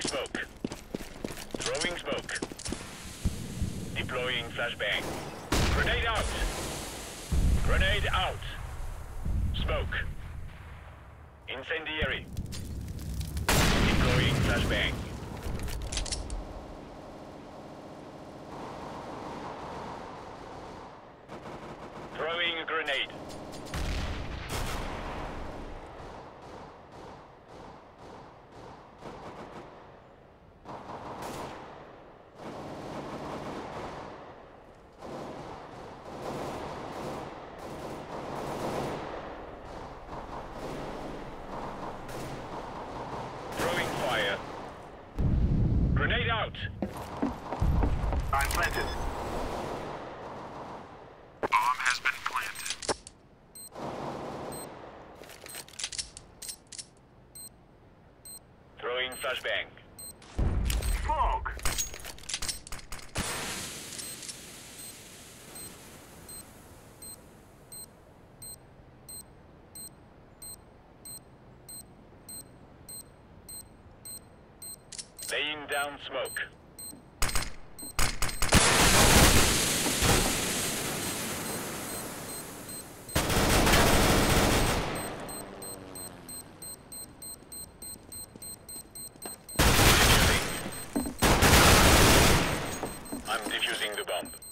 Throwing smoke. Throwing smoke. Deploying flashbang. Grenade out. Grenade out. Smoke. Incendiary. Deploying flashbang. Throwing a grenade. Throwing fire. Grenade out. I'm planted. Bomb has been planted. Throwing flashbang. Smoke! Laying down smoke. I'm defusing the bomb.